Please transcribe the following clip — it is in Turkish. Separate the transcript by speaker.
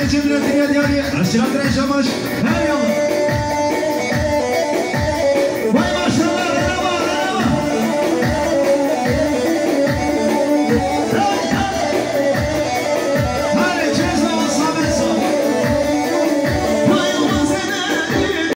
Speaker 1: Kolejcie w Radynia Dianie, a siatrę żomasz, hej!